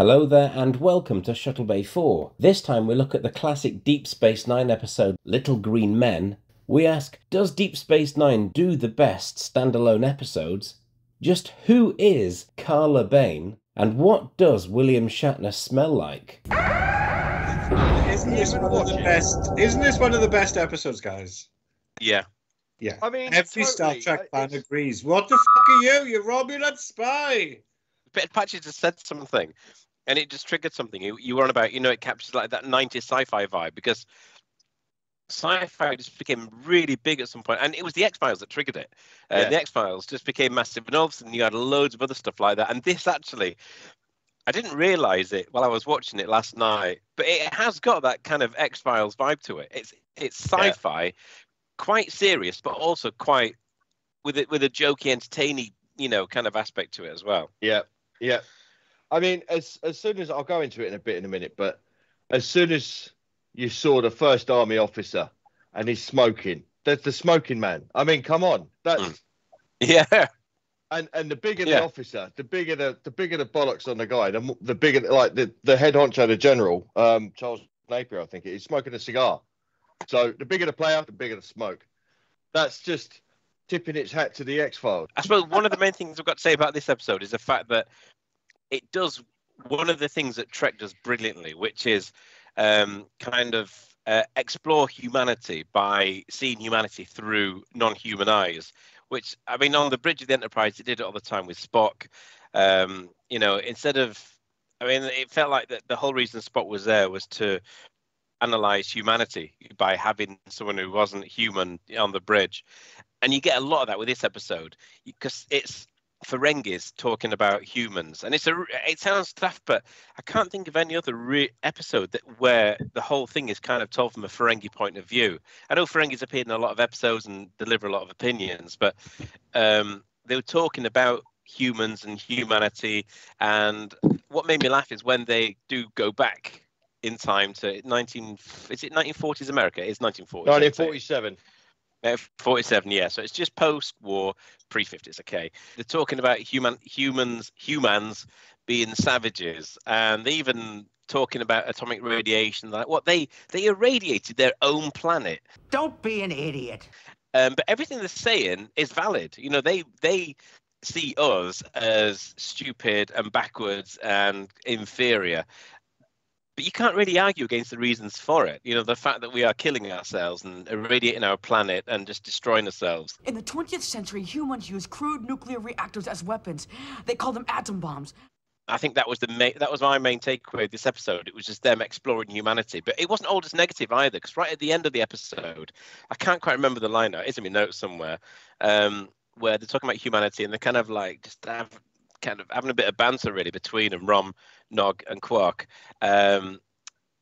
Hello there and welcome to Shuttlebay 4. This time we look at the classic Deep Space Nine episode Little Green Men. We ask, does Deep Space Nine do the best standalone episodes? Just who is Carla Bane? And what does William Shatner smell like? Isn't this one of the best? Isn't this one of the best episodes, guys? Yeah. Yeah. I mean, Every Star. Trek fan it's- agrees. What the fuck are you? You're Romulan spy. But Patches just said something, and it just triggered something. You, you were on about, you know, it captures like that 90s sci-fi vibe because sci-fi just became really big at some point, and it was the X Files that triggered it. Uh, Yeah. The X Files just became massive, and all of a sudden you had loads of other stuff like that. And this actually, I didn't realize it while I was watching it last night, but it has got that kind of X Files vibe to it. It's it's sci-fi, quite serious, but also quite with it with a jokey, entertaining, you know, kind of aspect to it as well. Yeah, yeah. I mean, as as soon as I'll go into it in a bit in a minute, but as soon as you saw the first army officer and he's smoking, there's the smoking man. I mean, come on, that's Mm. Yeah. and and the bigger Yeah. the officer, the bigger the the bigger the bollocks on the guy, the the bigger like the the head honcho, the general, um, Charles Napier, I think he's smoking a cigar. So the bigger the player, the bigger the smoke. That's just tipping its hat to the X Files. I suppose one of the main things I've got to say about this episode is the fact that it does one of the things that Trek does brilliantly, which is um, kind of uh, explore humanity by seeing humanity through non-human eyes. Which I mean, on the Bridge of the Enterprise, it did it all the time with Spock. Um, you know, instead of, I mean, it felt like that the whole reason Spock was there was to analyze humanity by having someone who wasn't human on the bridge and you get a lot of that with this episode because it's Ferengis talking about humans, and it's a. It sounds tough, but I can't think of any other re- episode that where the whole thing is kind of told from a Ferengi point of view. I know Ferengis appeared in a lot of episodes and deliver a lot of opinions, but um, they were talking about humans and humanity. And what made me laugh is when they do go back in time to 19. Is it 1940s America? It's 1940s. 1947. Uh, 47, yeah. So it's just post-war, pre-50s. Okay, they're talking about human humans, humans being savages, and they even talking about atomic radiation. Like what they they irradiated their own planet. Don't be an idiot. Um, but everything they're saying is valid. You know, they they see us as stupid and backwards and inferior. But you can't really argue against the reasons for it. You know, the fact that we are killing ourselves and irradiating our planet and just destroying ourselves. In the 20th century, humans used crude nuclear reactors as weapons. They called them atom bombs. I think that was the main, that was my main takeaway of this episode. It was just them exploring humanity, but it wasn't all just negative either. Because right at the end of the episode, I can't quite remember the line now. It's in my notes somewhere, um, where they're talking about humanity and they're kind of like just have kind of having a bit of banter really between them, Rom, Nog, and Quark. Um,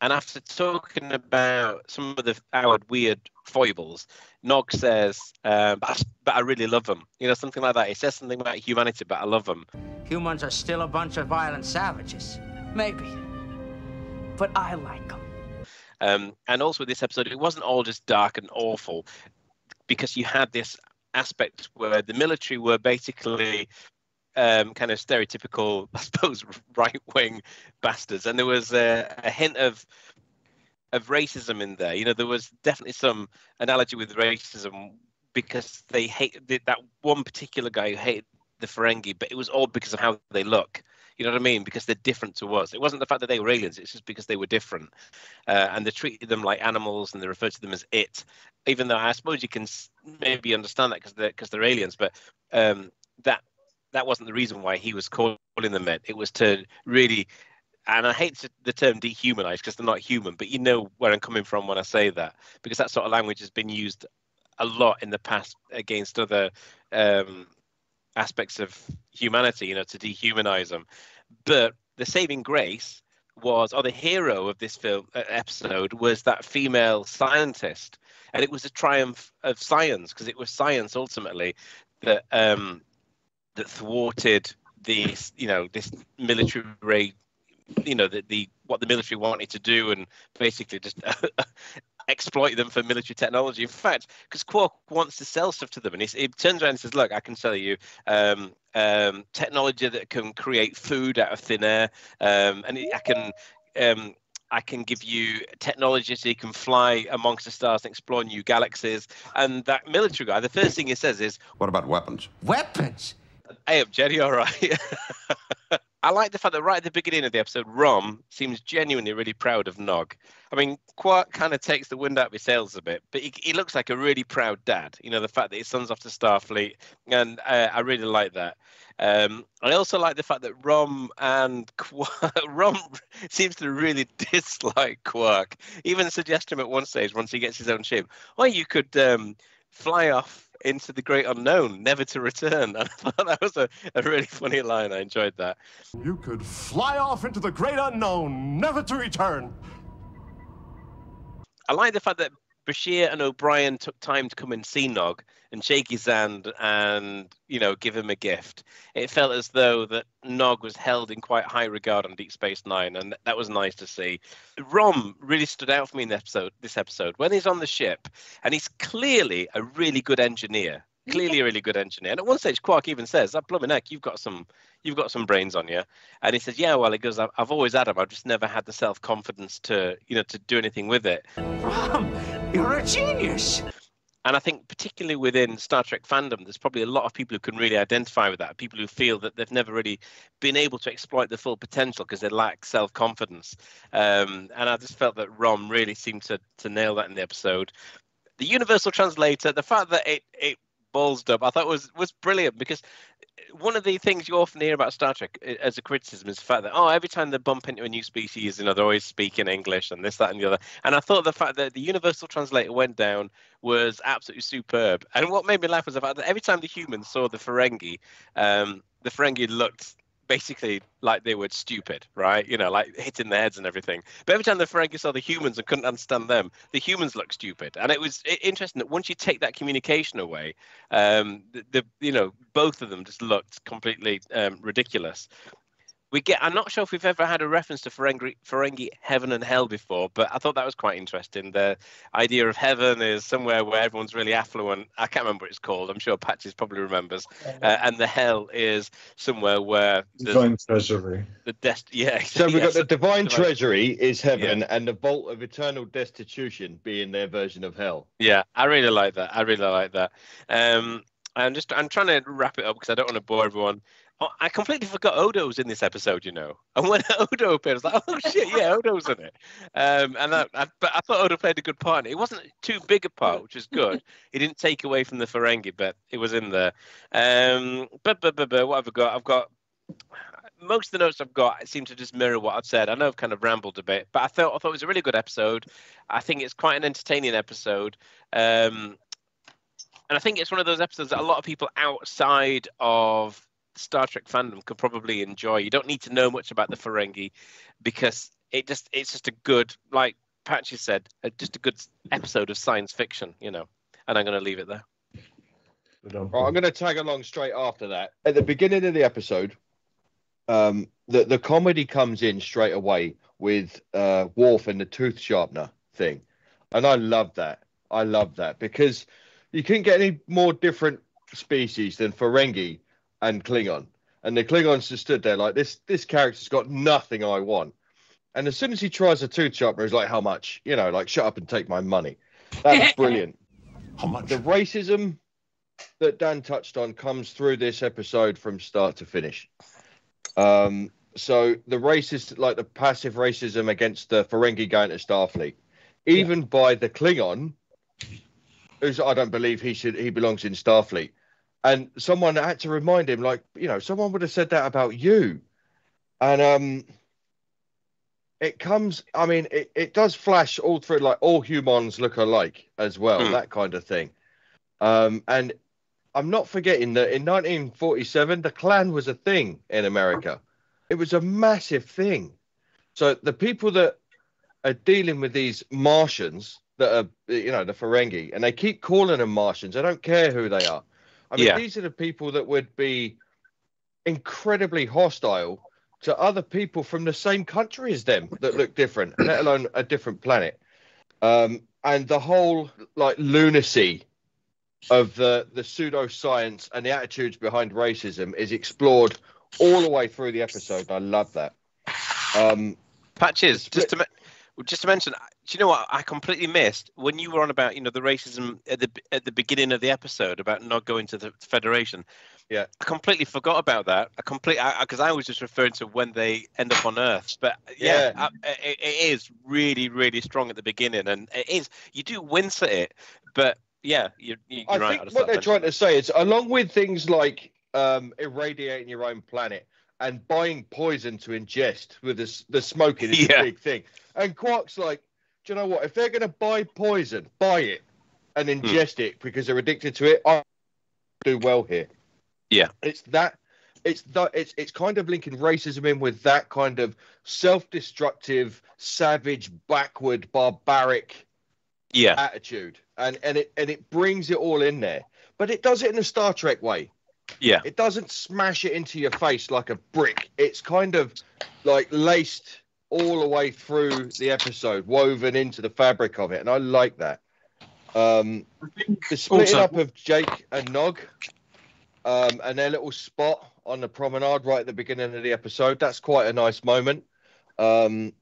and after talking about some of the our weird foibles, Nog says, um, but, I, "But I really love them." You know, something like that. He says something about humanity, but I love them. Humans are still a bunch of violent savages. Maybe. But I like them. Um, and also this episode, it wasn't all just dark and awful, because you had this aspect where the military were basically um, kind of stereotypical, I suppose, right-wing bastards, and there was a, a hint of of racism in there. You know, there was definitely some analogy with racism because they hate the, that one particular guy who hated the Ferengi, but it was all because of how they look. You know what I mean? Because they're different to us. It wasn't the fact that they were aliens; it's just because they were different, uh, and they treated them like animals, and they referred to them as it. Even though I suppose you can maybe understand that because they're because they're aliens, but um, that that wasn't the reason why he was calling them it. It was to really, and I hate the term dehumanize because they're not human, but you know where I'm coming from when I say that because that sort of language has been used a lot in the past against other um, aspects of humanity, you know, to dehumanize them. But the saving grace was, or the hero of this film uh, episode was that female scientist, and it was a triumph of science because it was science ultimately that um, that thwarted this, you know, this military raid, you know, the, the what the military wanted to do, and basically just exploit them for military technology. In fact, because Quark wants to sell stuff to them, and he, he, turns around and says, "Look, I can sell you um, um, technology that can create food out of thin air, um, and I can." Um, I can give you technology so you can fly amongst the stars and explore new galaxies. And that military guy, the first thing he says is, What about weapons? Weapons? Hey up, Jenny, all right. I like the fact that right at the beginning of the episode, Rom seems genuinely really proud of Nog. I mean, Quark kind of takes the wind out of his sails a bit, but he, he looks like a really proud dad. You know, the fact that his son's off to Starfleet, and uh, I really like that. Um, I also like the fact that Rom and Quark, Rom seems to really dislike Quark. Even suggest him at one stage once he gets his own ship, well, you could um, fly off into the great unknown, never to return. And I thought that was a, a really funny line. I enjoyed that. You could fly off into the great unknown, never to return. I like the fact that Bashir and O'Brien took time to come and see Nog and shake his hand and you know give him a gift. It felt as though that Nog was held in quite high regard on Deep Space Nine, and that was nice to see. Rom really stood out for me in this episode. This episode when he's on the ship, and he's clearly a really good engineer. Clearly a really good engineer. And at one stage, Quark even says, "That blooming heck, you've got some, you've got some brains on you." And he says, "Yeah, well, he goes, I've, I've always had them. I've just never had the self confidence to, you know, to do anything with it." Rom, you're a genius. And I think, particularly within Star Trek fandom, there's probably a lot of people who can really identify with that. People who feel that they've never really been able to exploit the full potential because they lack self confidence. Um, and I just felt that Rom really seemed to, to nail that in the episode. The Universal Translator, the fact that it, it ballsed up, I thought was was brilliant because one of the things you often hear about Star Trek uh, as a criticism is the fact that oh, every time they bump into a new species, you know, they're always speaking English and this, that, and the other. And I thought the fact that the Universal Translator went down was absolutely superb. And what made me laugh was the fact that every time the humans saw the Ferengi, um, the Ferengi looked basically like they were stupid, right? You know, like hitting their heads and everything. But every time the Ferengi saw the humans and couldn't understand them, the humans looked stupid. And it was interesting that once you take that communication away, um, the, the you know both of them just looked completely um, ridiculous we get i'm not sure if we've ever had a reference to ferengi, ferengi heaven and hell before but i thought that was quite interesting. The idea of heaven is somewhere where everyone's really affluent. I can't remember what it's called. I'm sure patches probably remembers. Uh, and the hell is somewhere where divine treasury. the dest yeah so we've got the divine, divine, treasury is heaven yeah. and the vault of eternal destitution being their version of hell. Yeah i really like that. I really like that. Um I'm just I'm trying to wrap it up because I don't want to bore everyone. Oh, I completely forgot Odo's in this episode, you know. And when Odo appeared, I was like, oh shit, yeah, Odo's in it. Um, and I, I, but I thought Odo played a good part. It wasn't too big a part, which is good. he didn't take away from the Ferengi, but it was in there. Um, but, but, but, but what have I got? I've got most of the notes I've got seem to just mirror what I've said. I know I've kind of rambled a bit, but I thought I thought it was a really good episode. I think it's quite an entertaining episode. Um, and I think it's one of those episodes that a lot of people outside of Star Trek fandom could probably enjoy. You don't need to know much about the Ferengi because it just it's just a good like Patchy said, just a good episode of science fiction, you know. And I'm going to leave it there. Right, I'm going to tag along straight after that. At the beginning of the episode, um, the the comedy comes in straight away with uh, Worf and the tooth sharpener thing, and I love that. I love that because you couldn't get any more different species than Ferengi and Klingon. And the Klingons just stood there like this. This character's got nothing I want. And as soon as he tries a tooth sharpener, he's like, "How much?" You know, like, "Shut up and take my money." That's brilliant. How much? The racism that Dan touched on comes through this episode from start to finish. Um, so the racist, like the passive racism against the Ferengi going to Starfleet, even yeah. by the Klingon, who's I don't believe he should he belongs in Starfleet and someone had to remind him, like, you know, someone would have said that about you. And um it comes i mean it, it does flash all through like all humans look alike as well mm. that kind of thing um and i'm not forgetting that in 1947 the klan was a thing in america it was a massive thing so the people that are dealing with these martians that are you know the ferengi and they keep calling them martians i don't care who they are I mean, yeah. these are the people that would be incredibly hostile to other people from the same country as them that look different, let alone a different planet. Um, and the whole like lunacy of the the pseudoscience and the attitudes behind racism is explored all the way through the episode. I love that. Um, Patches, just to me- just to mention, do you know what I completely missed when you were on about you know the racism at the at the beginning of the episode about not going to the Federation. Yeah. I completely forgot about that. I completely because I, was just referring to when they end up on Earth. But yeah, Yeah. I- it, it is really really strong at the beginning, and it is you do wince at it, but yeah, you, you, I you're right. think what they're trying to say is, along with things like um, irradiating your own planet and buying poison to ingest with this, the smoking is Yeah. a big thing. And Quark's like, do you know what? If they're going to buy poison, buy it and Hmm. ingest it because they're addicted to it. I do well here. Yeah. it's that. It's that. It's it's kind of linking racism in with that kind of self-destructive, savage, backward, barbaric. Yeah, attitude and and it and it brings it all in there but it does it in a star trek way yeah, it doesn't smash it into your face like a brick it's kind of like laced all the way through the episode woven into the fabric of it and i like that um the splitting Also- up of jake and nog um and their little spot on the promenade right at the beginning of the episode that's quite a nice moment um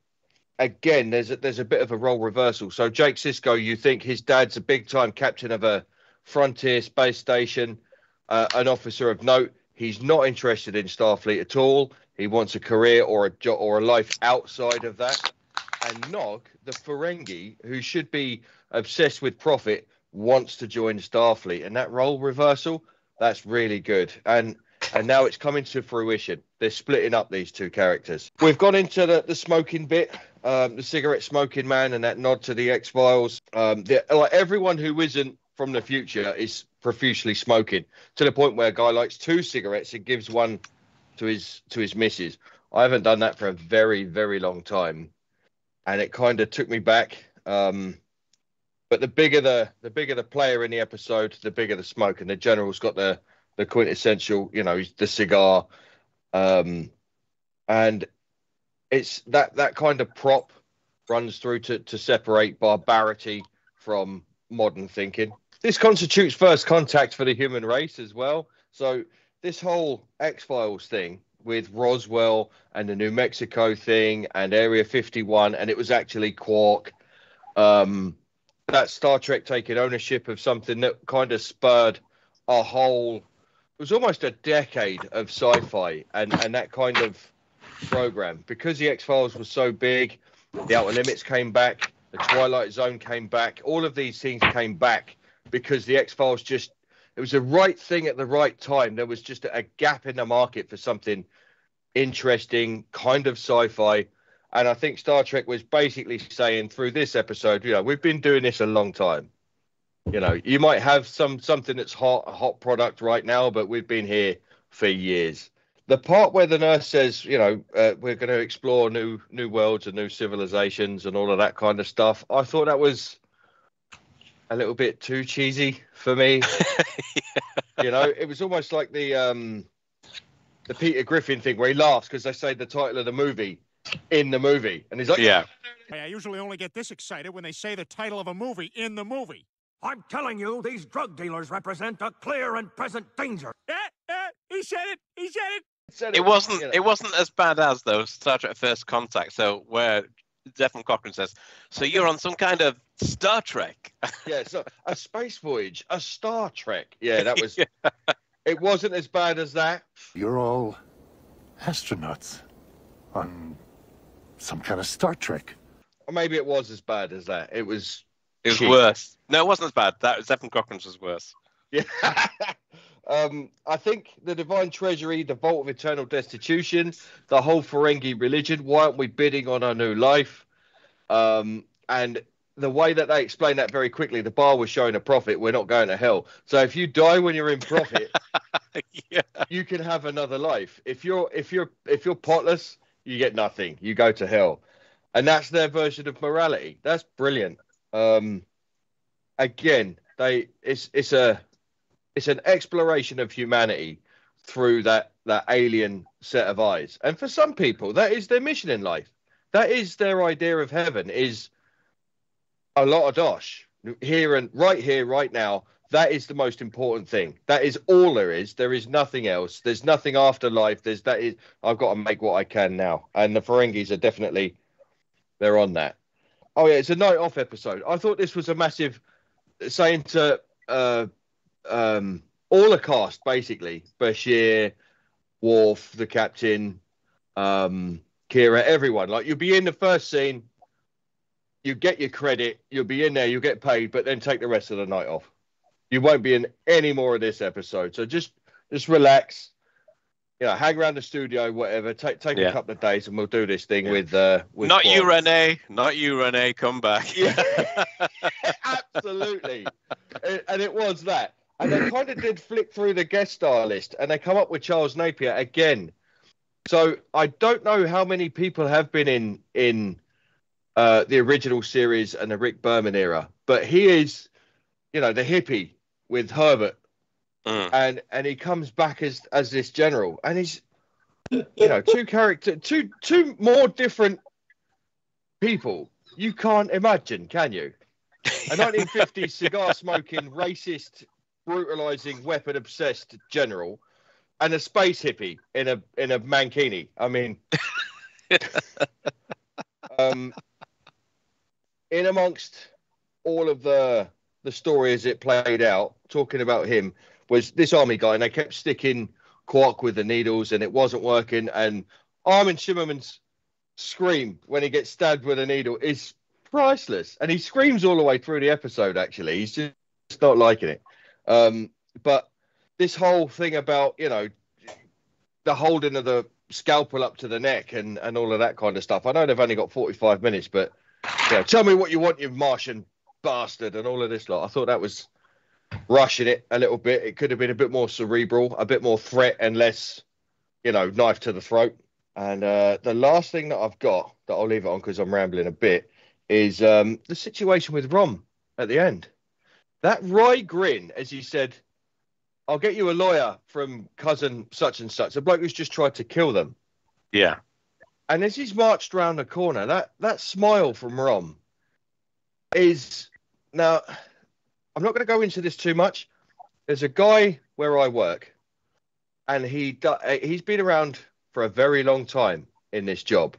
again, there's a, there's a bit of a role reversal. So Jake Sisko, you think his dad's a big time captain of a frontier space station, uh, an officer of note. He's not interested in Starfleet at all. He wants a career or a job or a life outside of that. And Nog, the Ferengi, who should be obsessed with profit, wants to join Starfleet. And that role reversal, that's really good. And and now it's coming to fruition. They're splitting up these two characters. We've gone into the, the smoking bit, um, the cigarette smoking man, and that nod to the X Files. Um, like everyone who isn't from the future is profusely smoking to the point where a guy lights two cigarettes and gives one to his to his missus. I haven't done that for a very very long time, and it kind of took me back. Um, but the bigger the the bigger the player in the episode, the bigger the smoke, and the general's got the the quintessential, you know, the cigar, um, and it's that that kind of prop runs through to to separate barbarity from modern thinking. This constitutes first contact for the human race as well. So this whole X Files thing with Roswell and the New Mexico thing and Area 51, and it was actually Quark. Um, that Star Trek taking ownership of something that kind of spurred a whole. It was almost a decade of sci-fi and and that kind of program because the X Files was so big. The Outer Limits came back. The Twilight Zone came back. All of these things came back because the X Files just. It was the right thing at the right time. There was just a gap in the market for something interesting, kind of sci-fi. And I think Star Trek was basically saying through this episode, you know, we've been doing this a long time. You know, you might have some something that's hot, a hot product right now, but we've been here for years. The part where the nurse says, you know, uh, we're going to explore new new worlds and new civilizations and all of that kind of stuff, I thought that was a little bit too cheesy for me. You know, it was almost like the um the Peter Griffin thing where he laughs because they say the title of the movie in the movie, and he's like, yeah. Hey, I usually only get this excited when they say the title of a movie in the movie. I'm telling you, these drug dealers represent a clear and present danger. Eh, eh, he said it. He said it. It wasn't. It wasn't as bad as though Star Trek First Contact. So where Zefram Cochrane says, "So you're on some kind of Star Trek." yeah, so a space voyage, a Star Trek. Yeah, that was. Yeah. It wasn't as bad as that. You're all astronauts on some kind of Star Trek. Or maybe it was as bad as that. It was. It was cheap. worse. No, it wasn't as bad. That Zefram Cochrane's was worse. Yeah. um, I think the Divine Treasury, the Vault of Eternal Destitution, the whole Ferengi religion. Why aren't we bidding on our new life? Um, and the way that they explain that very quickly, the bar was showing a profit. We're not going to hell. So if you die when you're in profit, yeah. you can have another life. If you're if you're if you're potless, you get nothing. You go to hell, and that's their version of morality. That's brilliant. Um, again, they it's it's a it's an exploration of humanity through that that alien set of eyes. And for some people, that is their mission in life. That is their idea of heaven. Is a lot of dosh here and right here, right now. That is the most important thing. That is all there is. There is nothing else. There's nothing after life. There's that is. I've got to make what I can now, and the Ferengis are definitely they're on that. Oh yeah, it's a night off episode. I thought this was a massive saying to uh, um, all the cast basically Bashir, Worf, the captain, um, Kira, everyone. Like you'll be in the first scene, you get your credit, you'll be in there, you'll get paid, but then take the rest of the night off. You won't be in any more of this episode. So just just relax. You know, hang around the studio, whatever. Take take Yeah. a couple of days, and we'll do this thing with uh with Not you, Renee. Not you, Renee. Come back. Yeah, absolutely. and, and it was that. And they kind of did flick through the guest star list and they come up with Charles Napier again. So I don't know how many people have been in in uh, the original series and the Rick Berman era, but he is, you know, the hippie with Herbert, Mm. and and he comes back as as this general, and he's, you know, two character, two two more different people. You can't imagine, can you? A 1950s cigar smoking, racist, brutalizing, weapon obsessed general, and a space hippie in a in a mankini. I mean, um, in amongst all of the the story as it played out, talking about him was this army guy, and they kept sticking Quark with the needles, and it wasn't working. And Armin Shimerman's scream when he gets stabbed with a needle is priceless, and he screams all the way through the episode. Actually, he's just not liking it. Um, but this whole thing about you know the holding of the scalpel up to the neck and and all of that kind of stuff. I know they've only got 45 minutes, but tell me what you want, you Martian bastard, and all of this lot. I thought that was rushing it a little bit. It could have been a bit more cerebral, a bit more threat, and less, you know, knife to the throat. And uh, the last thing that I've got that I'll leave it on because I'm rambling a bit is um, the situation with Rom at the end. That wry grin as he said, I'll get you a lawyer from cousin such and such, a bloke who's just tried to kill them. Yeah. And as he's marched round the corner, that, that smile from Rom is now. I'm not going to go into this too much. There's a guy where I work, and he he's been around for a very long time in this job,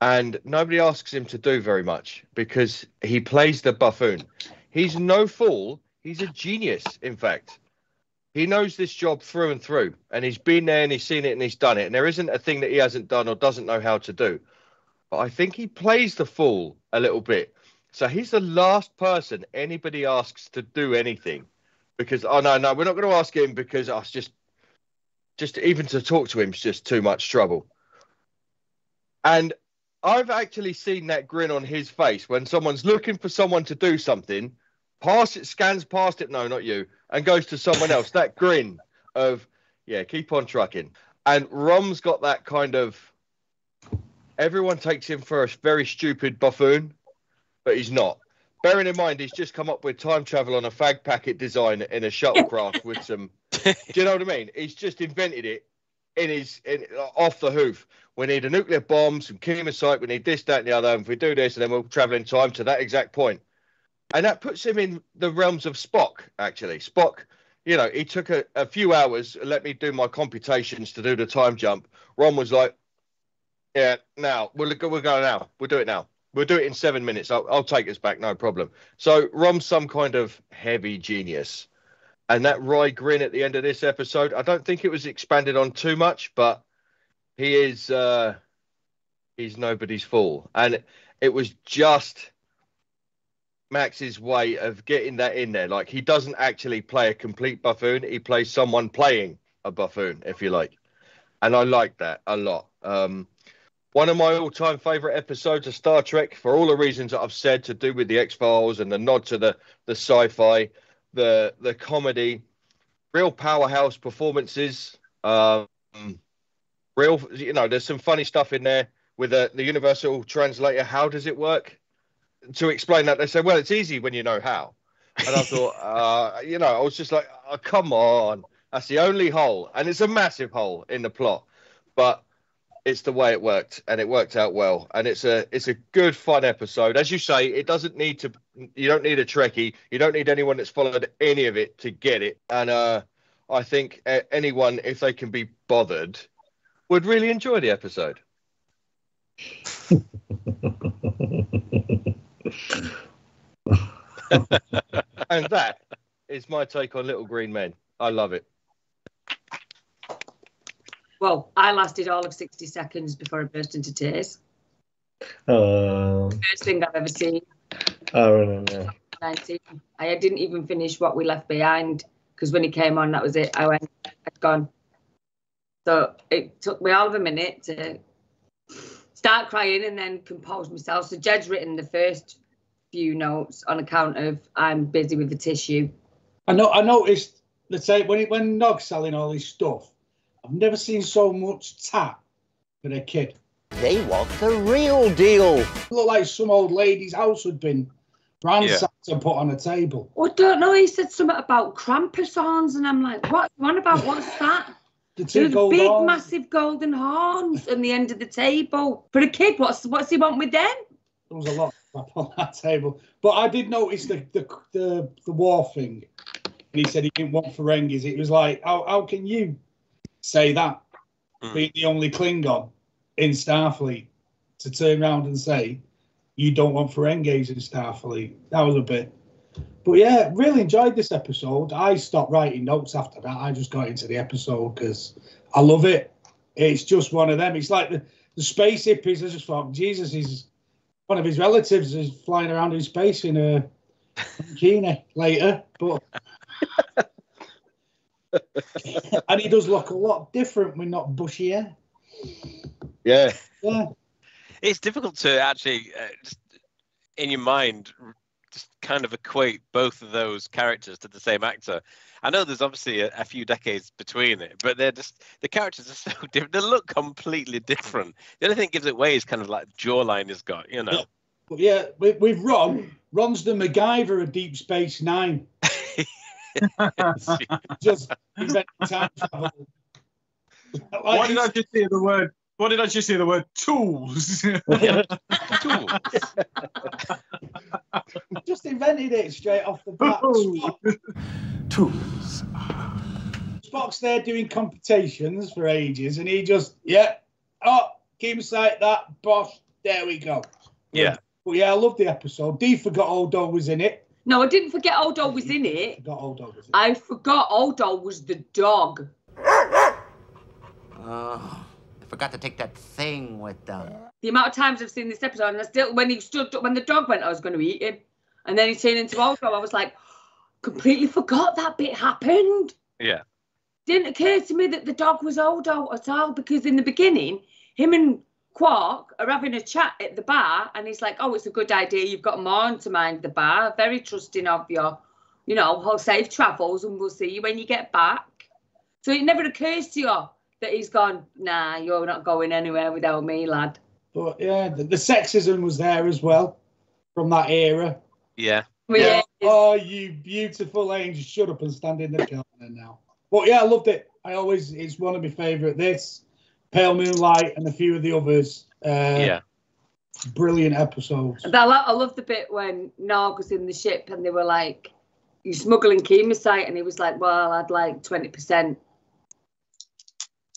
and nobody asks him to do very much because he plays the buffoon. He's no fool. He's a genius, in fact. He knows this job through and through, and he's been there and he's seen it and he's done it. And there isn't a thing that he hasn't done or doesn't know how to do. But I think he plays the fool a little bit. So he's the last person anybody asks to do anything, because oh no no we're not going to ask him because us just just even to talk to him is just too much trouble. And I've actually seen that grin on his face when someone's looking for someone to do something, pass it, scans past it, no, not you, and goes to someone else. That grin of, yeah, keep on trucking. And Rom's got that kind of, everyone takes him for a very stupid buffoon, but he's not. Bearing in mind, he's just come up with time travel on a fag packet design in a shuttlecraft with some. Do you know what I mean? He's just invented it in his in, off the hoof. We need a nuclear bomb, some kemocite. We need this, that, and the other. And if we do this, and then we'll travel in time to that exact point. And that puts him in the realms of Spock. Actually, Spock. You know, he took a, a few hours. Let me do my computations to do the time jump. Rom was like, "Yeah, now we'll go. We'll go now. We'll do it now. We'll do it in seven minutes. I'll, I'll take us back, no problem." So Rom's some kind of heavy genius and that wry grin at the end of this episode, I don't think it was expanded on too much, but he is uh he's nobody's fool. And it was just Max's way of getting that in there. Like he doesn't actually play a complete buffoon, he plays someone playing a buffoon, if you like. And I like that a lot. Um one of my all-time favorite episodes of Star Trek, for all the reasons that I've said to do with the X Files and the nod to the the sci-fi, the the comedy, real powerhouse performances. Um, real, you know, there's some funny stuff in there with the the universal translator. How does it work? To explain that, they say, well, it's easy when you know how. And I thought, uh, you know, I was just like, oh, come on, that's the only hole, and it's a massive hole in the plot. But it's the way it worked, and it worked out well. And it's a it's a good fun episode. As you say, it doesn't need to. You don't need a Trekkie. You don't need anyone that's followed any of it to get it. And uh, I think uh, anyone, if they can be bothered, would really enjoy the episode. and that is my take on Little Green Men. I love it. Well, I lasted all of 60 seconds before I burst into tears. Oh, First thing I've ever seen. I remember. 19. I didn't even finish what we left behind because when he came on, that was it. I went, I'd gone. So it took me all of a minute to start crying and then compose myself. So Jed's written the first few notes on account of I'm busy with the tissue. I know. I noticed. Let's say when it, when Nog's selling all his stuff, I've never seen so much tap for a kid. They want the real deal. It looked like some old lady's house had been ransacked and put on a table. Oh, I don't know. He said something about Krampus horns, and I'm like, what? What about what's that? The two There's gold big, horns. massive golden horns on the end of the table. For a kid, what's what's he want with them? There was a lot on that table. But I did notice the the the, the Worf thing. And he said he didn't want Ferengis. It was like, how, how can you say that? Hmm. Being the only Klingon in Starfleet to turn around and say you don't want Ferengis in Starfleet. That was a bit. But yeah, really enjoyed this episode. I stopped writing notes after that. I just got into the episode because I love it. It's just one of them. It's like the, the space hippies. I just thought, Jesus, is one of his relatives is flying around in space in a bikini later. But and he does look a lot different with not bushy hair. Yeah. Yeah. It's difficult to actually, uh, just in your mind, r- just kind of equate both of those characters to the same actor. I know there's obviously a, a few decades between it, but they're just the characters are so different. They look completely different. The only thing that gives it away is kind of like jawline he's got, you know. But yeah, with, with Rom, Rom's the MacGyver of Deep Space Nine. just inventing time travel. Why did I just hear the word? Why did I just say? the word tools? just invented it straight off the bat. Tools. Spock's there doing computations for ages, and he just, yeah, oh, keep us like that, boss. There we go. Yeah. But yeah, I love the episode. Dee forgot old dog was in it. No, I didn't forget Odo was in it. Forgot Odo was in it. I forgot old dog was the dog. Oh, I forgot to take that thing with them. The amount of times I've seen this episode, and I still, when he stood, up, when the dog went, I was going to eat him, and then he turned into Odo. I was like, completely forgot that bit happened. Yeah. Didn't occur to me that the dog was Odo at all because in the beginning, him and Quark are having a chat at the bar, and he's like, "Oh, it's a good idea. You've got Morn to mind the bar. Very trusting of your, You know, whole safe travels, and we'll see you when you get back." So it never occurs to you that he's gone. Nah, you're not going anywhere without me, lad. But yeah, the, the sexism was there as well from that era. Yeah. Well, yeah. Oh, you beautiful angel! Shut up and stand in the corner now. But yeah, I loved it. I always it's one of my favourite. This, Pale Moonlight, and a few of the others. Uh, Yeah. brilliant episodes. I, lo- I love the bit when Nog was in the ship and they were like, "You smuggling kemocite?" And he was like, "Well, I'd like twenty percent."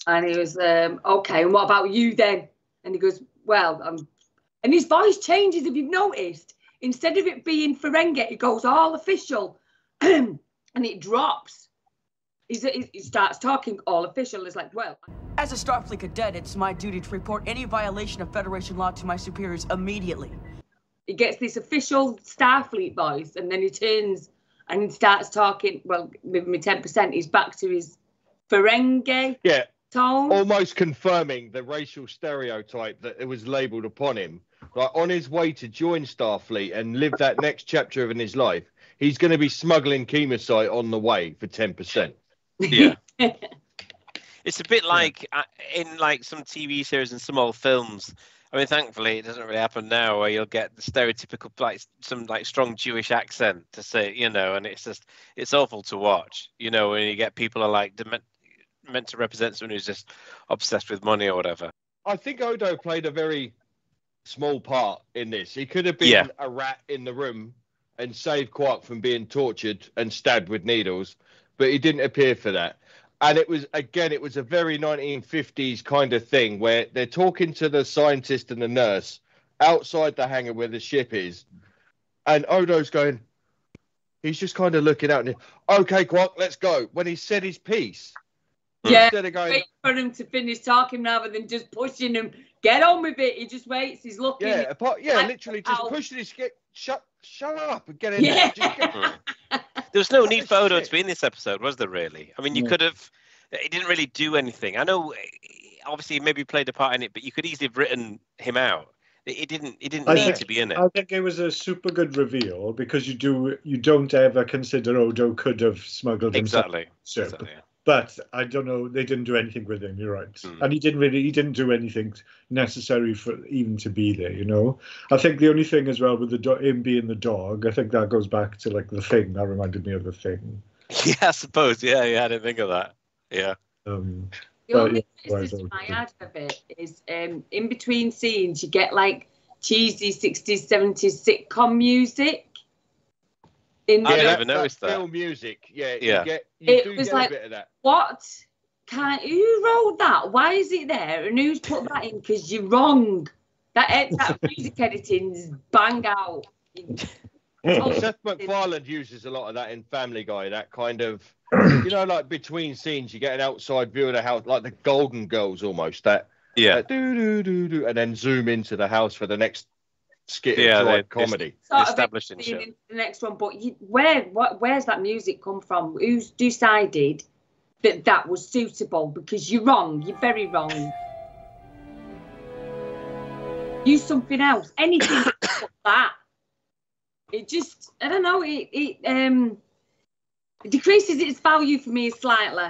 And he was, um, "Okay, and what about you then?" And he goes, "Well, I'm." And his voice changes. If you've noticed, instead of it being Ferengi, it goes all official, and it drops. He's, he he starts talking all official. It's like, well, As a Starfleet cadet, it's my duty to report any violation of Federation law to my superiors immediately. he gets this official Starfleet voice, and then he turns and starts talking. Well, with me ten percent, he's back to his Ferengi Yeah. Tone. Almost confirming the racial stereotype that it was labelled upon him. Like on his way to join Starfleet and live that next chapter of in his life, he's going to be smuggling kemocite on the way for ten percent. Yeah. It's a bit like uh, in like some TV series and some old films. I mean, thankfully, it doesn't really happen now, where you'll get the stereotypical like some like strong Jewish accent to say, you know, and it's just it's awful to watch, you know, when you get people are like meant meant to represent someone who's just obsessed with money or whatever. I think Odo played a very small part in this. He could have been Yeah. a rat in the room and saved Quark from being tortured and stabbed with needles, but he didn't appear for that. And it was again, it was a very 1950s kind of thing where they're talking to the scientist and the nurse outside the hangar where the ship is, and Odo's going. He's just kind of looking out and okay, Quark, let's go. When he said his piece, Yeah, instead of going, wait for him to finish talking rather than just pushing him. Get on with it. He just waits. He's looking. Yeah, apart, yeah, like, literally just ow. pushing his get shut shut up and get in Yeah. there. Just hmm. There was no need for Odo to be in this episode, was there? Really? I mean, you No. could have. He didn't really do anything. I know, obviously, maybe he played a part in it, but you could easily have written him out. He didn't. He didn't I need think- to be in it. I think it was a super good reveal because you do you don't ever consider Odo could have smuggled himself Exactly. on the ship. Exactly, yeah. But I don't know. They didn't do anything with him. You're right, Hmm. and he didn't really. He didn't do anything necessary for even to be there. You know. I think the only thing as well with the do- him being the dog. I think that goes back to like the thing. That reminded me of the thing. Yeah, I suppose. Yeah, yeah, I didn't think of that. Yeah. Um, The but, only criticism I I had of it is um, in between scenes, you get like cheesy 60s, 70s sitcom music. In I never that- that noticed that. Film music, yeah, Yeah. you get you It do was get like- a bit of that. what? Can who wrote that? Why is it there? And who's put that in? Because you're wrong. That ed- that music editing's bang out. Seth MacFarlane uses a lot of that in Family Guy. That kind of, you know, like between scenes, you get an outside view of the house, like the Golden Girls almost. That Yeah. do do do do, and then zoom into the house for the next skit Yeah, they- like comedy. Sort of Established in being shit. into the next one, but you, where what where's that music come from? Who's decided that that was suitable? Because you're wrong. You're very wrong. Use something else. Anything but that. It just I don't know. It it um it decreases its value for me slightly.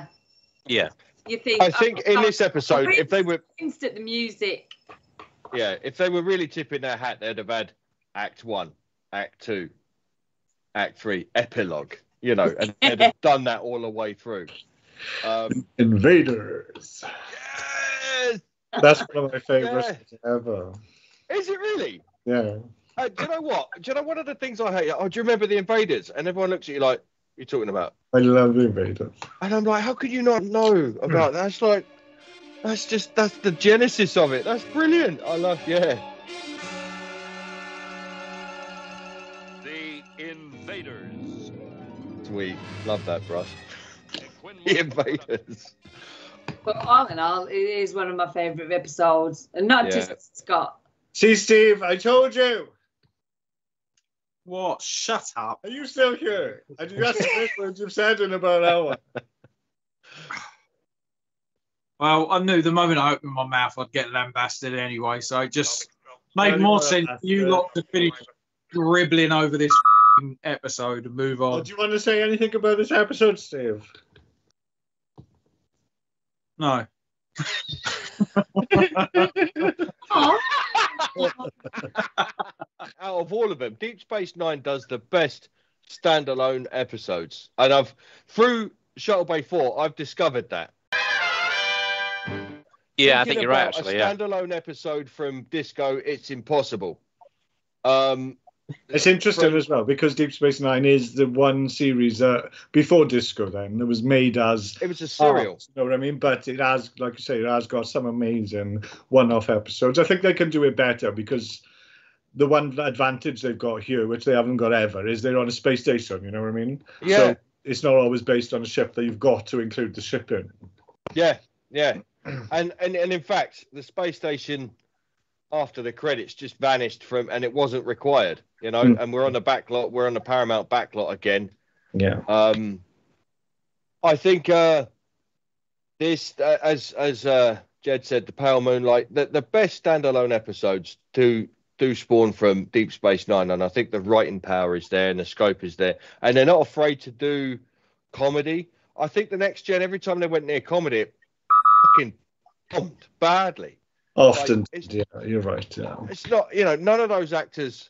Yeah. You think? I think in this episode, if they were, winced at the music. Yeah, if they were really tipping their hat, they'd have had Act One, Act Two, Act Three, epilogue. You know, and they'd have done that all the way through. Um, Invaders. yes! That's one of my favorites Yeah. ever. Is it really? Yeah. Uh, do you know what? Do you know one of the things I hate? Oh, do you remember the Invaders? And everyone looks at you like, "You're talking about?" I love the Invaders. And I'm like, "How could you not know about that?" It's like, that's just that's the genesis of it. That's brilliant. I love, yeah. The Invaders. Sweet, love that, bro. The Invaders. But all in all, it is one of my favourite episodes, and not Yeah. just Scott. See, Steve, I told you. What? Shut up. Are you still here? And you got the best words you've said in about an hour. Well, I knew the moment I opened my mouth, I'd get lambasted anyway. So it just made more sense for you lot to finish dribbling over this episode and move on. do you want to say anything about this episode, Steve? No. Out of all of them, Deep Space Nine does the best standalone episodes, and I've through Shuttlebay Four, I've discovered that. Yeah, I think you're right. Actually, a yeah. standalone episode from Disco, it's impossible. Um, It's interesting From- as well because Deep Space Nine is the one series that before Disco then that was made as it was a serial. art, you know what I mean? But it has, like you say, it has got some amazing one-off episodes. I think they can do it better because the one advantage they've got here, which they haven't got ever, is they're on a space station. You know what I mean? Yeah. So it's not always based on a ship that you've got to include the ship in. Yeah, yeah, and and and in fact, the space station after the credits just vanished from, and it wasn't required. You know, Mm. and we're on the backlot. We're on the Paramount backlot again. Yeah. Um, I think uh, this, uh, as as uh, Jed said, the Pale Moonlight, the, the best standalone episodes do do spawn from Deep Space Nine, and I think the writing power is there and the scope is there, and they're not afraid to do comedy. I think the next gen, every time they went near comedy, it fucking bombed badly. Often, Like, yeah, you're right. Yeah. It's not, you know, none of those actors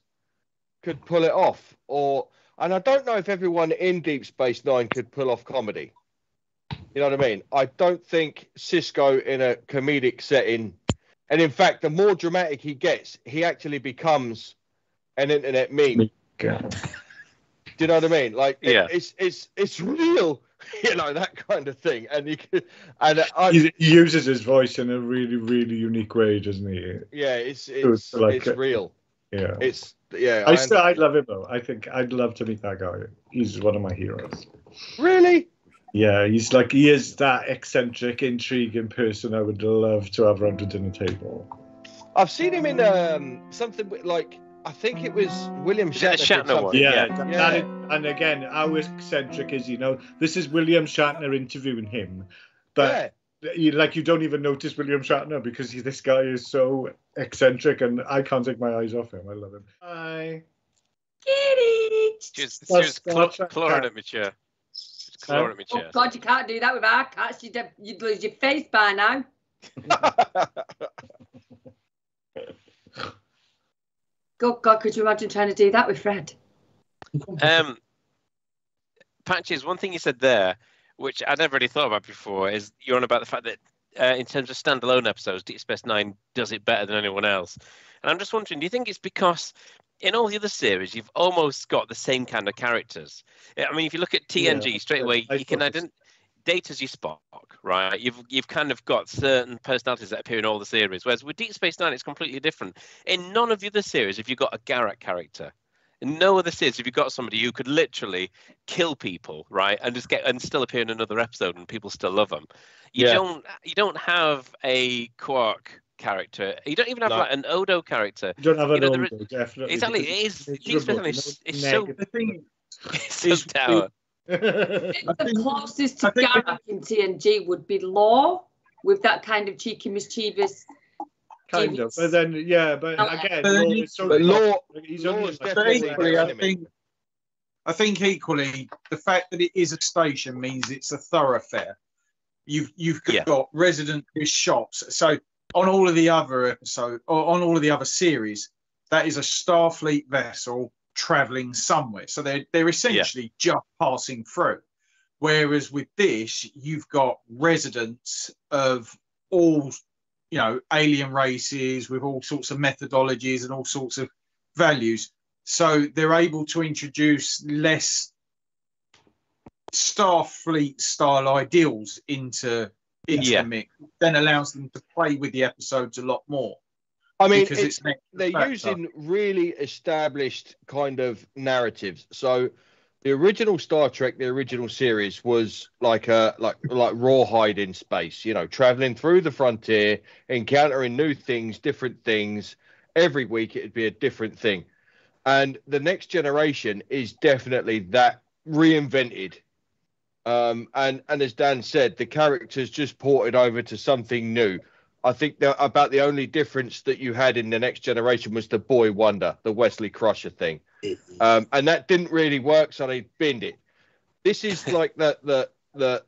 could pull it off, or and I don't know if everyone in Deep Space Nine could pull off comedy. You know what I mean? I don't think Sisko in a comedic setting And in fact, the more dramatic he gets, he actually becomes an internet meme. Do you know what I mean? Like, it- Yeah. it's it's it's real, you know that kind of thing. And you can, and I, He he uses his voice in a really, really unique way, doesn't he? yeah, it's it's it's like it's a- real. Yeah. It's yeah. I I still, I love him though. I think I'd love to meet that guy. He's one of my heroes. Really? Yeah, he's like he is that eccentric, intriguing person I would love to have around the dinner table. I've seen him in um something like I think it was William Shatner. Shatner one? Yeah, Yeah. that- Yeah. that is- and again, how eccentric is he? know, this is William Shatner interviewing him, but yeah. you, like you don't even notice William Shatner because he, this guy is so eccentric, and I can't take my eyes off him. I love him. Hi. Kitty. She was, she was clo- clawing at my chair. She was clawing at my Oh. God, you can't do that with our cats. You'd, you'd lose your face by now. God, God, could you imagine trying to do that with Fred? Um, Patches, one thing you said there, which I never really thought about before, is you're on about the fact that uh, in terms of standalone episodes, Deep Space Nine does it better than anyone else. And I'm just wondering, do you think it's because in all the other series, you've almost got the same kind of characters? I mean, if you look at TNG Yeah, straight away, I you can thought the identify. Data's your Spock, right? You've you've kind of got certain personalities that appear in all the series. Whereas with Deep Space Nine, it's completely different. In none of the other series have you've got a Garak character. In no other series have you've got somebody who could literally kill people, right, and just get and still appear in another episode and people still love them. You Yeah. don't you don't have a Quark character. You don't even have No. like an Odo character. You don't have You an know, Odo, definitely. Exactly, it is. it's Deep Space Nine is, so. The thing, it's so is- dour. The closest to I think- Garak in TNG would be Lore, with that kind of cheeky, mischievous. kind of, Genius. but then yeah, but Oh. again, But Lore is so But Lore, he's Lore is definitely I think, I think equally the fact that it is a station means it's a thoroughfare. You've you've Yeah. got resident shops. So on all of the other episode, or on all of the other series, that is a Starfleet vessel traveling somewhere. So they're they're essentially just passing through. Whereas with this, you've got residents of all, you know, alien races with all sorts of methodologies and all sorts of values. So they're able to introduce less Starfleet style ideals into into Yeah. the mix, then allows them to play with the episodes a lot more. I mean, it's, it's they're factor. using really established kind of narratives. So the original Star Trek, the original series, was like a like like rawhide in space. You know, traveling through the frontier, encountering new things, different things. Every week it'd be a different thing, and the next generation is definitely that reinvented. Um, and and as Dan said, the characters just ported over to something new. I think that about the only difference that you had in the next generation was the boy wonder, the Wesley Crusher thing, um, and that didn't really work, so they binned it. This is like the the the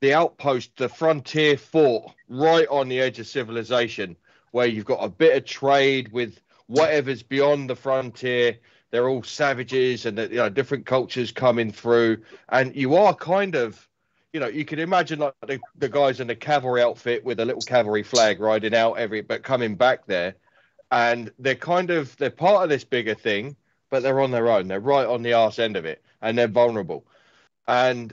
the outpost, the frontier fort, right on the edge of civilization, where you've got a bit of trade with whatever's beyond the frontier. They're all savages, and you know different cultures coming through, and you are kind of you know, you can imagine like the, the guys in the cavalry outfit with a little cavalry flag riding out every, but coming back there, and they're kind of they're part of this bigger thing, but they're on their own. They're right on the arse end of it, and they're vulnerable. And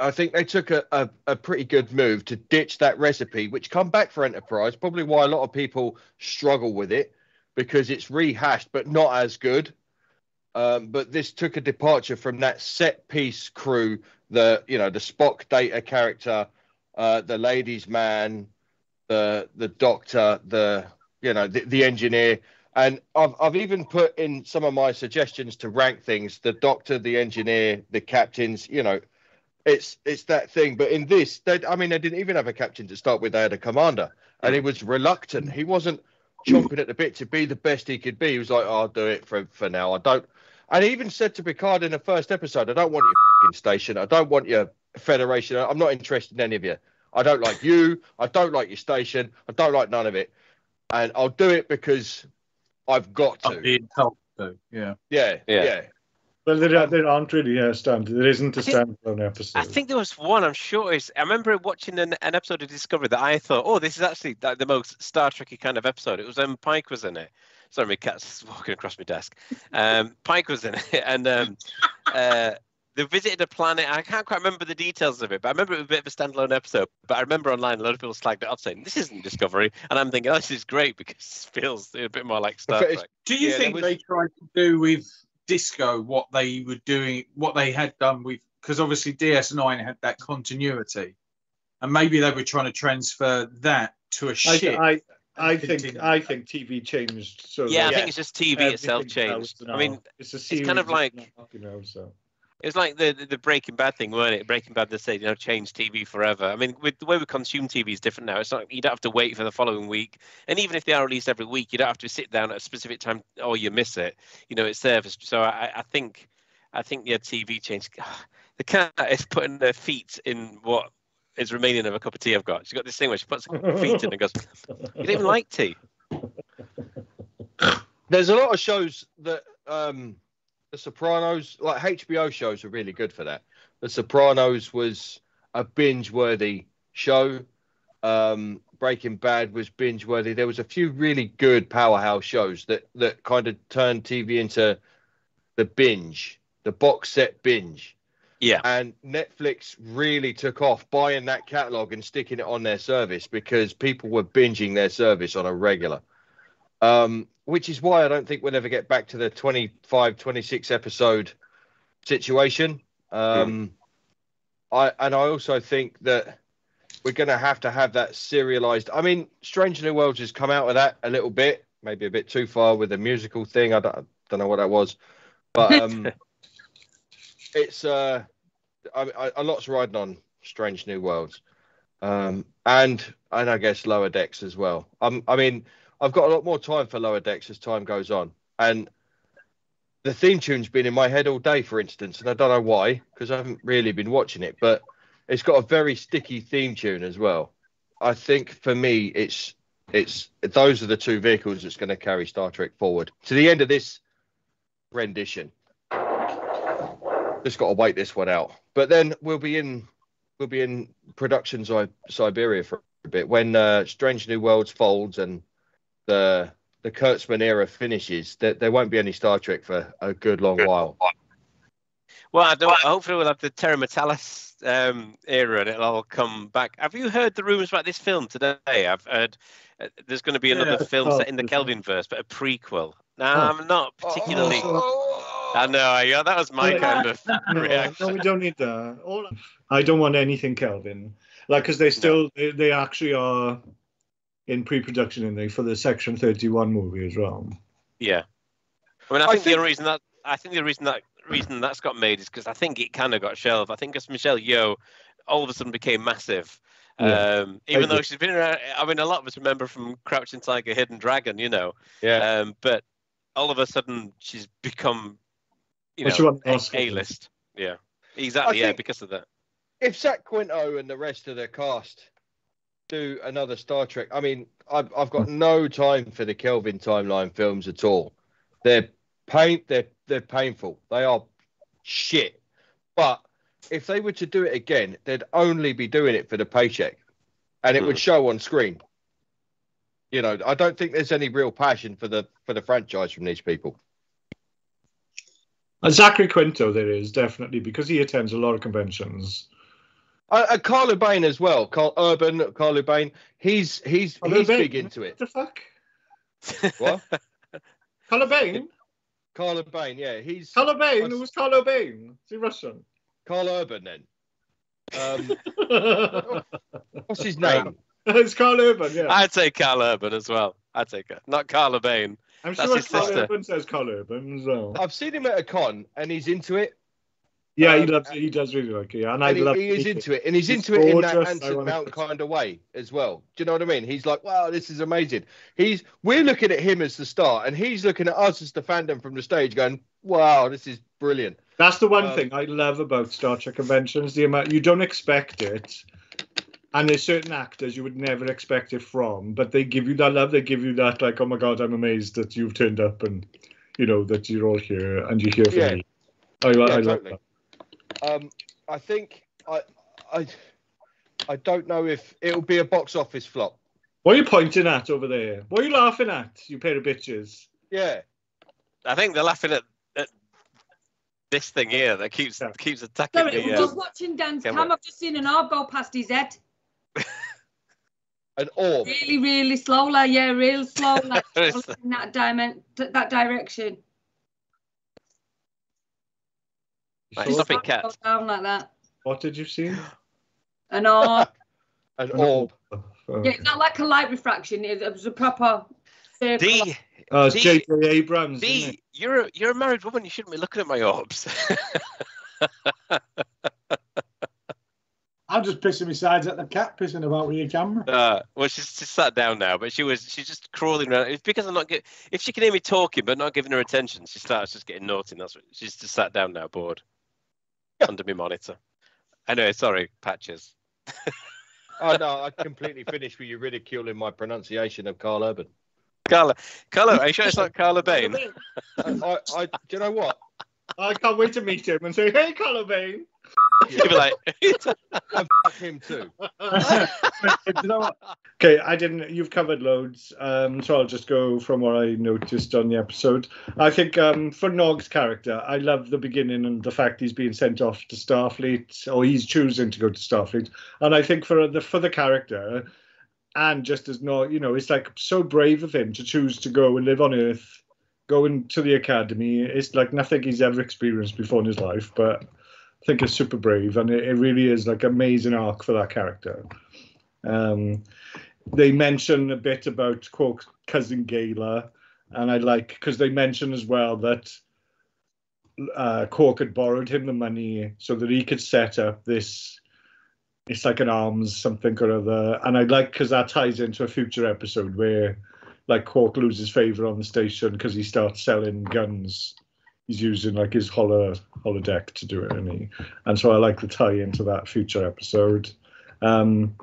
I think they took a, a, a pretty good move to ditch that recipe, which come back for Enterprise. Probably why a lot of people struggle with it because it's rehashed, but not as good. Um, but this took a departure from that set piece crew, the you know the Spock data character, uh, the ladies' man, the the doctor, the you know the, the engineer, and I've I've even put in some of my suggestions to rank things: the doctor, the engineer, the captains. You know, it's it's that thing. But in this, they, I mean, they didn't even have a captain to start with; they had a commander, and he was reluctant. He wasn't chomping at the bit to be the best he could be. He was like, oh, "I'll do it for for now. I don't." And he even said to Picard in the first episode, "I don't want your fing station. I don't want your federation. I'm not interested in any of you. I don't like you. I don't like your station. I don't like none of it. And I'll do it because I've got to." I'm being told to. Yeah. Yeah, Yeah. yeah. Well, there, there aren't really a stand. There isn't a standalone episode. I think there was one. I'm sure it's. I remember watching an, an episode of Discovery that I thought, oh, this is actually like the most Star Trekky kind of episode. It was when Pike was in it. Sorry, my cat's walking across my desk. Um, Pike was in it, and um, uh, they visited a planet. I can't quite remember the details of it, but I remember it was a bit of a standalone episode. But I remember online a lot of people slagged it off saying this isn't Discovery, and I'm thinking, oh, this is great because it feels a bit more like Star Trek. Do you Yeah, think was- they tried to do with Disco what they were doing, what they had done with? Because obviously DS9 had that continuity, and maybe they were trying to transfer that to a ship. I, I think I think TV changed. So Yeah, I that think it's just TV itself changed. I mean, it's a it's kind of like not, you know, so. It was like the the- the Breaking Bad thing, weren't it? Breaking Bad, they said, you know, change TV forever. I mean, with the way we consume TV is different now. It's not you don't have to wait for the following week, and even if they are released every week, you don't have to sit down at a specific time or you miss it. You know, it's there. For, so I, I think, I think yeah, TV change. The cat is putting their feet in what is remaining of a cup of tea I've got. She's got this thing where she puts her feet in and goes, "You don't even like tea." There's a lot of shows that um, The Sopranos, like HBO shows, are really good for that. The Sopranos was a binge-worthy show. Um, Breaking Bad was binge-worthy. There was a few really good powerhouse shows that that kind of turned TV into the binge, the box set binge. Yeah. And Netflix really took off buying that catalog and sticking it on their service because people were binging their service on a regular. Um, which is why I don't think we'll ever get back to the 25, 26 episode situation. Um, I and I also think that we're going to have to have that serialized. I mean, Strange New Worlds has come out of that a little bit, maybe a bit too far with the musical thing. I don't, don't know what that was, but um, it's uh, I, I, a lot's riding on Strange New Worlds, um, and and I guess Lower Decks as well. Um, I mean, I've got a lot more time for Lower Decks as time goes on, and the theme tune's been in my head all day, for instance, and I don't know why because I haven't really been watching it, but it's got a very sticky theme tune as well. I think for me, it's it's those are the two vehicles that's going to carry Star Trek forward to the end of this rendition. Just got to wait this one out, but then we'll be in we'll be in productions Zi- Siberia for a bit when uh, Strange New Worlds folds and the the Kurtzman era finishes. There, there won't be any Star Trek for a good long while. Well, I don't. Hopefully, we'll have the Terry Matalas um, era, and it'll all come back. Have you heard the rumors about this film today? I've heard uh, there's going to be another Yeah. film Oh, set in the okay. Kelvin verse, but a prequel. Now, Oh. I'm not particularly. I know. Yeah, that was my kind of No, reaction. no, we don't need that. All I don't want anything Kelvin, like because they still they, they actually are in pre-production in there for the Section Thirty One movie as well. Yeah. I mean, I I think, think- the reason that I think the reason that reason that's got made is because I think it kind of got shelved. I think because Michelle Yeoh all of a sudden became massive. Yeah, Um, even I though she's been around, I mean, a lot of us remember from Crouching Tiger, Hidden Dragon, you know. Yeah. Um, but all of a sudden, she's become, you Well, know, won an a list. Yeah, exactly. I Yeah, because of that. if Zach Quinto and the rest of the cast do another Star Trek, I mean, I've, I've got no time for the Kelvin timeline films at all. They're pain, they're they're painful. They are shit. But if they were to do it again, they'd only be doing it for the paycheck, and it would hmm. show on screen. You know, I don't think there's any real passion for the for the franchise from these people. And Zachary Quinto, there is definitely because he attends a lot of conventions. Uh, uh, Karl Urban as well. Karl Urban, Karl Urban. He's he's Carl he's Urban? big into it. What the fuck? What? Color Bain? Karl Urban, yeah, he's Carl Bain? Who's Carl Bain? Is he Russian? Karl Urban then. Um, what's his name? it's Karl Urban, yeah. I'd say Karl Urban as well. I'd take it, not Carl Bain. I'm That's sure his Carl sister. Urban says Karl Urban as well. I've seen him at a con and he's into it. Yeah, he Um, loves it. He does really like it. Yeah, and, I And he, love he is into it, and he's It's into it in that gorgeous, I Anson wanna- Mount kind of way as well. Do you know what I mean? He's like, "Wow, this is amazing." He's we're looking at him as the star, and he's looking at us as the fandom from the stage, going, "Wow, this is brilliant." That's the one Um, thing I love about Star Trek conventions. The amount you don't expect it, and there's certain actors you would never expect it from, but they give you that love. They give you that like, oh my god, I'm amazed that you've turned up and you know that you're all here and you're here for Yeah. me. I, I, Yeah, I love totally. that. Um, I think I, I, I don't know if it'll be a box office flop. What are you pointing at over there? What are you laughing at, you pair of bitches? Yeah, I think they're laughing at, at this thing here that keeps keeps attacking Sorry, the. we're uh, just watching Dan's camera. cam. I've just seen an orb go past his head. An orb. Really, really slow, like yeah, real slow, like in that dimen- that direction. Right, stop it, cat. Down like that. What did you see? An orb. An orb. Oh. yeah, it's not like a light refraction. It, it was a proper circle. D, Oh, it's D- J.J. Abrams. D, you're a, you're a married woman. You shouldn't be looking at my orbs. I'm just pissing my sides at the cat pissing about with your camera. Uh, well, she's, she's sat down now, but she was she's just crawling around. It's because I'm not get, if she can hear me talking but not giving her attention, she starts just getting naughty. And that's what she's just sat down now, bored under my monitor. Anyway, sorry, patches. Oh no, I completely finished with you ridiculing my pronunciation of Karl Urban. Carla, Carla, are you sure it's not Carla Bane? I, I, I, do you know what? I can't wait to meet him and say, "Hey, Carla Bane." You'd be like, And fuck him too. you know? Okay, I didn't. You've covered loads, um, so I'll just go from what I noticed on the episode. I think um, for Nog's character, I love the beginning and the fact he's being sent off to Starfleet, or he's choosing to go to Starfleet. And I think for the for the character, and just as Nog, you know, it's like so brave of him to choose to go and live on Earth, go into the academy. It's like nothing he's ever experienced before in his life, but I think is super brave, and it, it really is like amazing arc for that character. Um, they mention a bit about Quark's cousin Gaila, and I like because they mention as well that uh, Quark had borrowed him the money so that he could set up this. It's like an arms something or other, and I like because that ties into a future episode where, like, Quark loses favor on the station because he starts selling guns. He's using like his holo holodeck to do it, and he, and so I like the tie into that future episode. Um,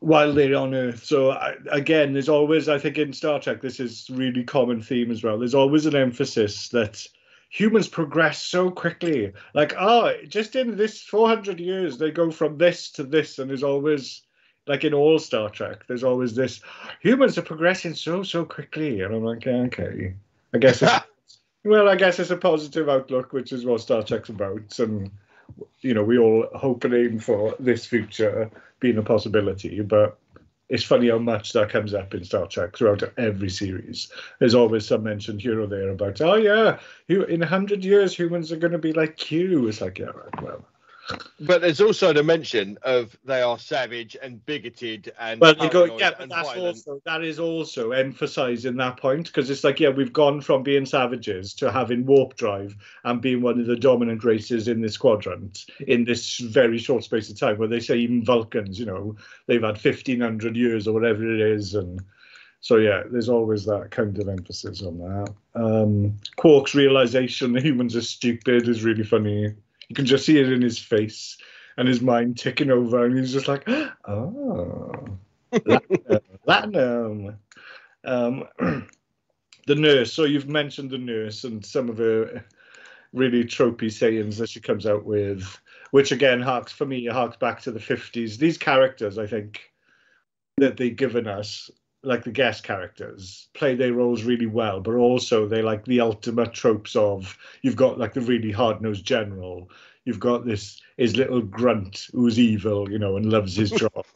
while they're on Earth. So I, again, there's always, I think, in Star Trek, this is really common theme as well. There's always an emphasis that humans progress so quickly. Like, oh, just in this 400 years, they go from this to this, and there's always, like in all Star Trek, there's always this. Humans are progressing so so quickly, and I'm like, okay, I guess. It's, well, I guess it's a positive outlook, which is what Star Trek's about, and you know, we all hope and aim for this future being a possibility, but it's funny how much that comes up in Star Trek throughout every series. There's always some mention here or there about, oh yeah, in hundred years humans are going to be like you. It's like, yeah, right, well, But there's also the mention of they are savage and bigoted and Well, go, yeah, but that's violent. also that is also emphasising that point because it's like, yeah, we've gone from being savages to having warp drive and being one of the dominant races in this quadrant in this very short space of time. Where they say even Vulcans, you know, they've had fifteen hundred years or whatever it is, and so yeah, there's always that kind of emphasis on that. Um, Quark's realization that humans are stupid is really funny. You can just see it in his face and his mind ticking over, and he's just like, oh, platinum. Um, the nurse. So you've mentioned the nurse and some of her really tropey sayings that she comes out with, which again harks for me harks back to the fifties. These characters, I think, that they've given us, like the guest characters, play their roles really well, but also they like the ultimate tropes of you've got like the really hard nosed general. You've got this his little grunt who's evil, you know, and loves his job.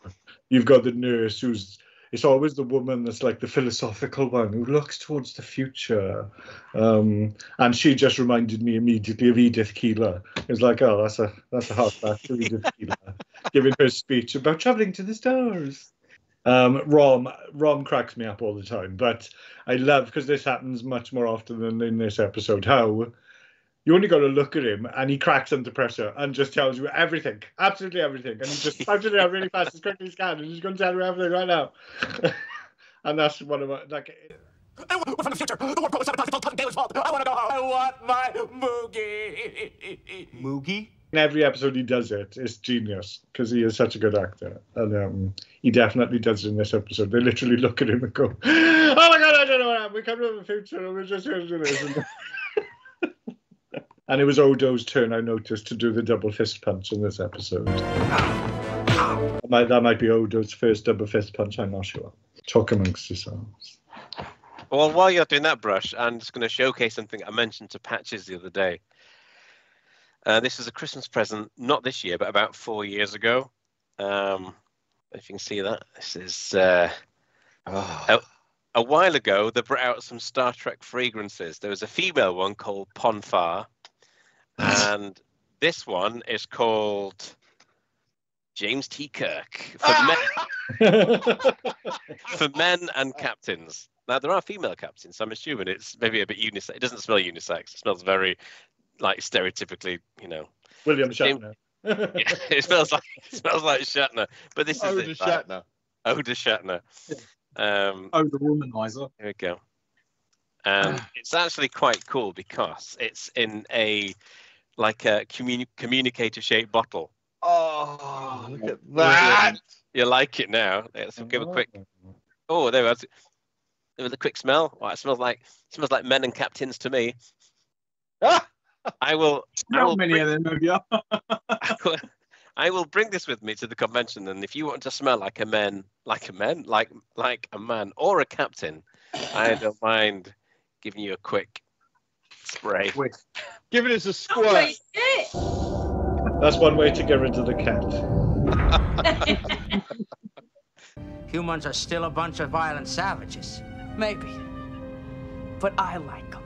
You've got the nurse who's it's always the woman that's like the philosophical one who looks towards the future. Um, and she just reminded me immediately of Edith Keeler. It's like, oh, that's a that's a harkback to Edith Keeler giving her speech about traveling to the stars. Um, Rom Rom cracks me up all the time, but I love because this happens much more often than in this episode. How you only got to look at him and he cracks under pressure and just tells you everything, absolutely everything, and he just types it out really fast as quickly as he can, and he's going to tell you everything right now. and that's one of my like. We're from the future. The warp core is sabotaged. It's all Taylor's fault. I want to go home. I want my Moogie. Moogie. In every episode he does it, it's genius because he is such a good actor, and um, he definitely does it in this episode. They literally look at him and go, "Oh my god, I don't know what happened. We come from the future and we're just here to do this." And it was Odo's turn, I noticed, to do the double fist punch in this episode. That might, that might be Odo's first double fist punch, I'm not sure. Talk amongst yourselves. Well, while you're doing that, Brush, I'm just going to showcase something I mentioned to Patches the other day. Uh, this is a Christmas present, not this year, but about four years ago. Um, if you can see that, this is uh, a, a while ago. They brought out some Star Trek fragrances. There was a female one called Pon Farr, and this one is called James T. Kirk for men, for men and captains. Now there are female captains, so I'm assuming it's maybe a bit unisex. It doesn't smell unisex. It smells very like stereotypically, you know. William Shatner. Yeah, it smells like it smells like Shatner. But this is Oda it, like- Shatner. Oda Shatner. Um, Oh, the womanizer. here we go. And it's actually quite cool because it's in a like a communi- communicator shaped bottle. Oh, look at that. You like it now? Let's give a quick. Oh, there was. There was a quick smell. Oh, it smells like smells like men and captains to me. Ah! I will. I How will many bring, of them have you? I will- I will bring this with me to the convention, and if you want to smell like a man, like a man, like like a man or a captain, I don't mind giving you a quick spray. Giving us a Oh, squirt. wait, shit. That's one way to get rid of the cat. Humans are still a bunch of violent savages. Maybe. But I like them.